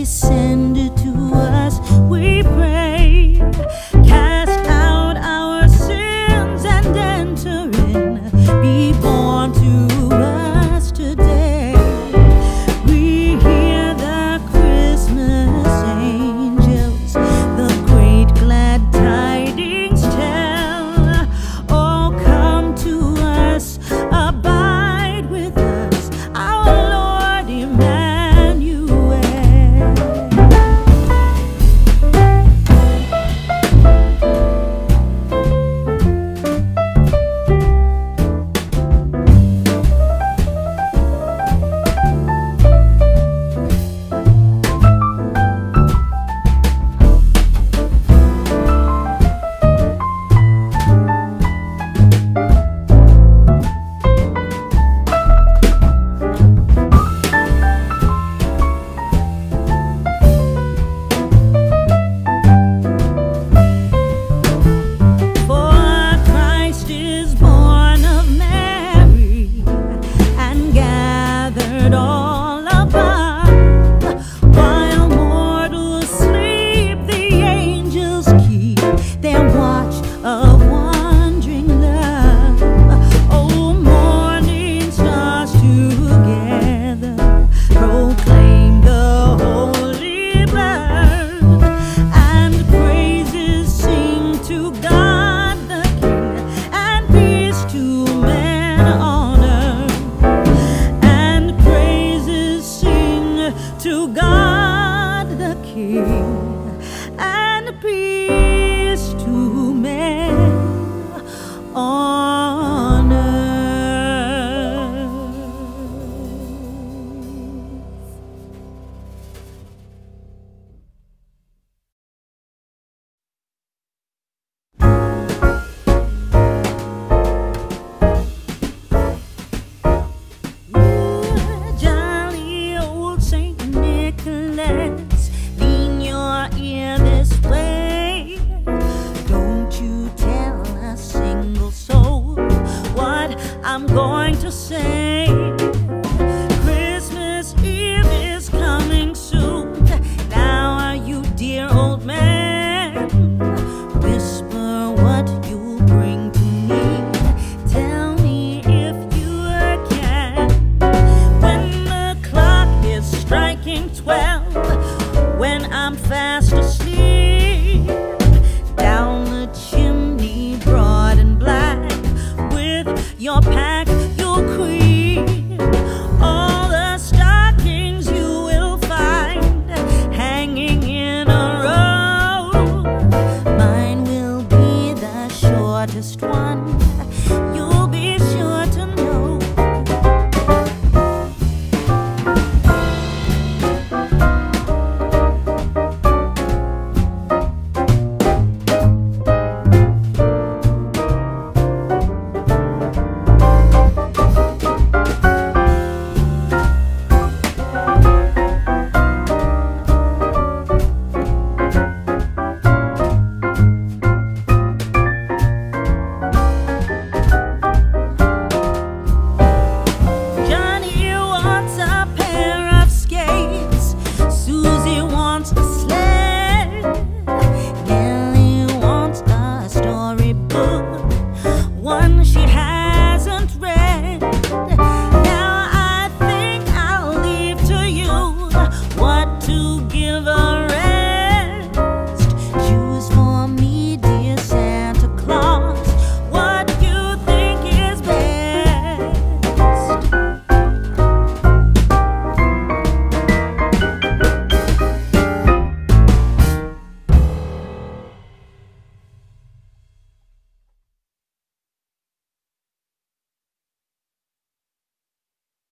Descend and